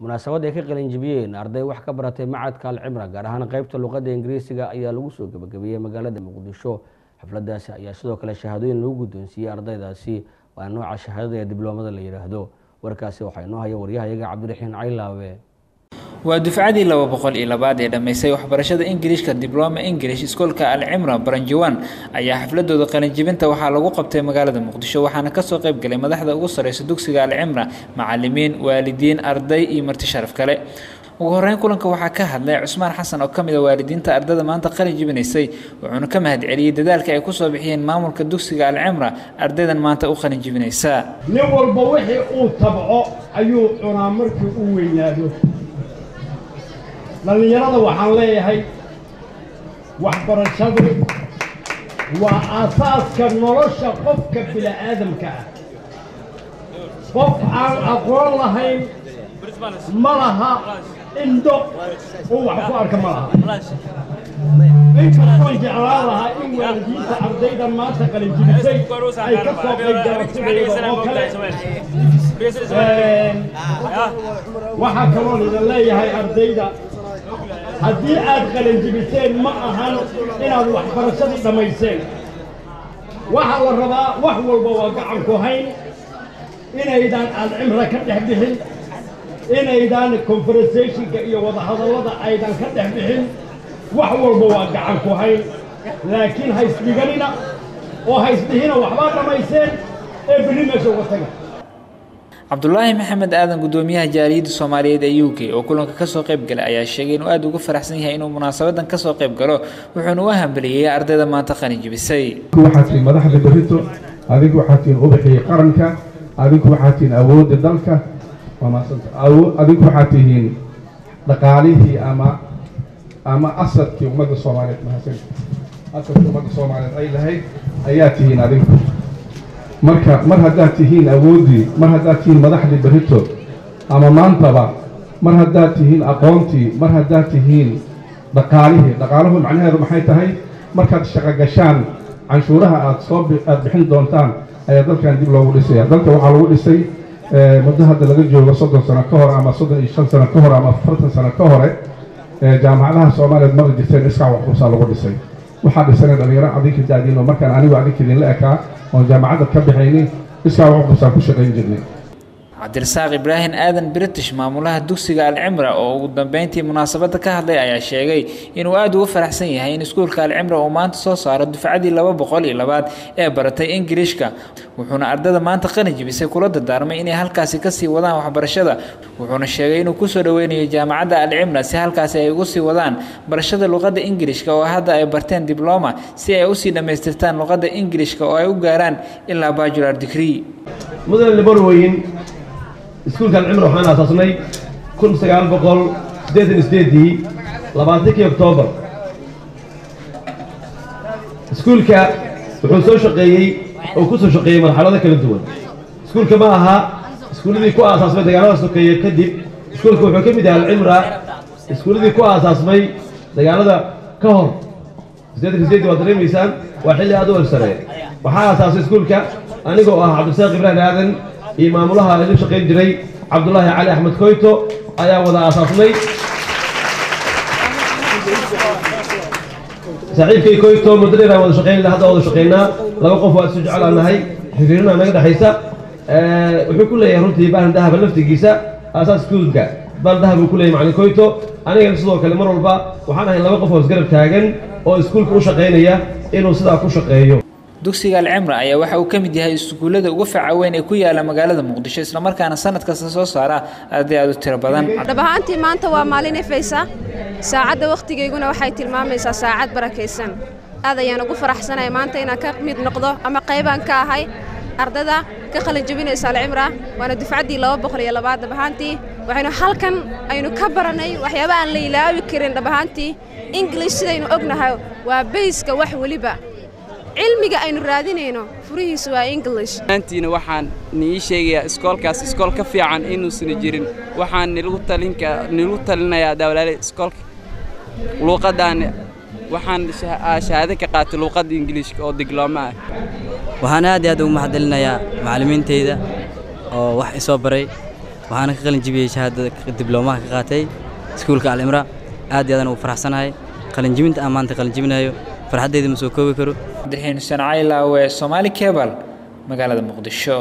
munaasabad ay ka qalinjibiyeen arday wax ka baratay macadka alcimra gaar ahaan qeybta luqadda ingiriisiga ayaa lagu soo gebagabeeyey magaalada muqdisho. Xafladaasi ayaa sidoo kale shahaadooyin lagu guddoonsiiyey ardaydaasi waa nooca shahaadada ee dibloomada la yidhaahdo warkaasi waxaa inoo haya waryahayaga cabdiraxiin caylaawe waa dufcadii laba boqol iyo labaad ee dhammaysay waxbarashada ingiliishka dibloma english iskoolka alcimra baranjawan ayaa xafladooda qalinjibinta waxaa lagu qabtay magaalada muqdisho waxaana ka soo qayb galay madaxda ugu sareysa dugsiga alcimra macalimiin waalidiin arday iyo marti sharaf kale. Ugu horeyn kulanka waxaa ka hadlay cusmaan xasan oo ka mid a waalidiinta ardada maanta qalin jibinaysay wuxuuna ka mahad celiyey dadaalka ay ku soo bixiyeen maamulka dugsiga alcimra ardaydan maanta u qalin jibinaysa nin walba wixii uu tabco ayuu cunaa markii uu weynaado dhallinyarada waxaan leeyahay waxbarashadu waa aasaaska nolosha qofka bini'aadamka ah. Qof aan aqoon lahayn ma laha indho. Uu wax ku arka ma laha. Inkastoon jeclaan lahaa in waalidiinta ardayda maanta qalinjibisay ay ka soo qayb galatidayda oo kale. Waxaa kaloo idin leeyahay ardayda haddii aad qalinjibiseen ma ahan inaad waxbarashadii dhammayseen waxaa la rabaa wax walba waa gacan ku hayn. Inaydaan alcimra ka dhex bixin. Inaydaan conversationka iyo wadahadallada aydan ka dhex bixin. Wax walba waa gacan ku hayn. Laakiin haysdhiganina oo haysdhihina waxbaa dhammayseen ee berri meesha uga taga cabdulaahi maxamed aadan guddoomiyaha jaaliyadda soomaaliyeed ee u k oo kulanka ka soo qayb galay ayaa sheegay inuu aada uga faraxsan yahay inuu munaasabadan ka soo qayb galo. Wuxuuna u hambeliyey ardayda maanta qalin jibisay. Waxaad tihiin madaxda berito adigu waxaad tihiin ubaxii qaranka adigu waxaad tihiin awoodda dalka adigu waxaad tihiin dhaqaalihii ama ama asadkii ummadda soomaaliyeed mahadsan asadkii ummadda soomaaliyeed ay lahayd ayaa tihiin adigu marka mar haddaad tihiin awooddii mar haddaad tihiin madaxdii berito ama maantaba mar haddaad tihiin aqoontii mar haddaad tihiin dhaqaalihii dhaqaaluhu macnaheedu maxay tahay? Markaad shaqo gashaan canshuuraha aad soo aada bixin doontaan ayaa dalkan dib loogu dhisaya dalka waxaa lagu dhisay muddo hadda laga joogo soddon sano ka hor ama soddon iyo shan sano ka hor ama afartan sano ka hore jaamacadaha soomaaliyeed mara jirteen iskaa waxquusaa lagu dhisay waxaa dhisana dhalinyaro adinka daadiin oo markaan anigu adinka idinla ekaa oon jaamacadda ka baxaynin iskaa waxquusaa ku shaqayn jirnay cabdirasaaq ibraahim aadan british maamulaha dugsiga alcimra oo ugu dambeyntii munaasabadda ka hadlay ayaa sheegay inuu aada uga faraxsan yahay in iskuulka alcimra uu maanta soo saaro dufcadii laba boqol iyo labaad ee baratay ingiliishka wuxuuna ardada maanta qalin jibisay kula dardaarmay inay halkaasi ka sii wadaan waxbarashada. Wuxuuna sheegay inuu ku soo dhaweynayo jaamacadda alcimra si halkaasi ay ugu sii wadaan barashada luqadda ingilishka oo hadda ay barteen dibloma si ay u sii dhammaystirtaan luqadda ingilishka oo ay u gaaraan ilaa bajular liborweyn iskuulka alcimra waxaan aasaasnay kun sagaal boqol siddeetan iyo sideedii labaatankii oktoobar iskuulka wuxuu soo shaqeeyey oo ku soo shaqeeyey marxalado kala duwan. Iskuulka ma aha iskuulladii ku aasaasmay dagaalada sokeeye kadib iskuulka wuxuu ka mid yahay alcimra. Iskuulladii ku aasaasmay dagaalada ka hor siddeetan iyo sideedii waad dareemaysaan waa xilli aad u horsareeya waxaa aasaasay iskuulka anigoo ah cabdisaaq ibraahim aadan iyo maamulaha ilu shaqayn jiray cabdulaahi cali axmed koyto ayaa wada aasaasnay saaxiibkay koyto muddo dheer aan wada shaqayn hadda wada shaqaynaa laba qof waa isu jecel aan nahay. Xiriirina naga dhexaysa. Wuxuu ku leeyahay runtii baahan dahaba laftigiisa aasaas iskuulka bal dahab uu ku leeyahay macalin koyto. Anigana sidoo kale mar walba waxaan ahay laba qof oo isgarab taagan oo iskuulka u shaqaynaya inuu sidaa ku shaqeeyo dugsiga alcimra ayaa waxa uu ka mid yahay iskuullada uga faca weyn ee ku yaalla magaalada muqdisho islamarkaana sanad kasta soo saara arday aad u tiro badan. Dhab ahaantii maanta waa maalin ifaysa saacadda wakhtigayguna waxay tilmaamaysaa saacad barakaysan. Aad ayaan ugu faraxsanahay maanta inaan ka mid noqdo ama qaybaan ka ahay ardada ka qalin alcimra waana dufcaddii laba boqol iyo labaad dhab ahaantii. Waxaynu halkan aynu ka barannay waxyaaba aan la ilaawi karin dhab ahaantii. Ingilish sidaynu ognahay waa bayska wax weliba cilmiga aynu raadinayno. Furihiisu waa english. Maantiina waxaan nii sheegayaa iskoolkaas iskool ka fiican inuusan jirin. Waxaan nilagu talinka nilagu talinayaa dawlaale iskoolka luuqadaan waxaan shahaado ka qaatay luuqadda ingiliishka oo diglooma ah. Waxaan aad iyo aad ugu mahadcelinayaa macallimiintayda oo wax isoo baray. Waxaana ka qalin jibiyey shahaadada dibloomaha ka qaatay iskuulka alcimra aad iyo aadaan ugu faraxsanahay. Qalinjibinta aan maanta qalinjibinayo farxaddeeda ma soo koobi karo? Cabdiraxiin xuseen caylaawe soomaali kebal magaalada muqdisho